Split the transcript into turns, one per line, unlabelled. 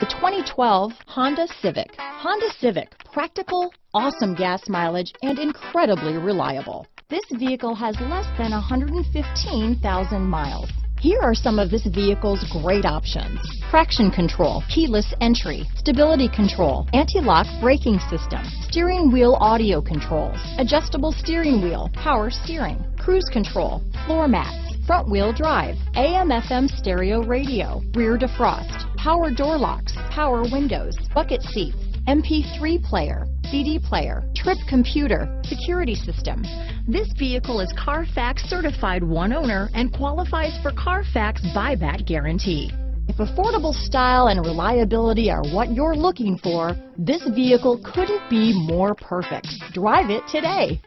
The 2012 Honda Civic. Honda Civic, practical, awesome gas mileage, and incredibly reliable. This vehicle has less than 115,000 miles. Here are some of this vehicle's great options. Traction control, keyless entry, stability control, anti-lock braking system, steering wheel audio controls, adjustable steering wheel, power steering, cruise control, floor mats, front wheel drive, AM FM stereo radio, rear defrost, power door locks, power windows, bucket seats, MP3 player, CD player, trip computer, security system. This vehicle is Carfax certified one owner and qualifies for Carfax buyback guarantee. If affordable style and reliability are what you're looking for, this vehicle couldn't be more perfect. Drive it today.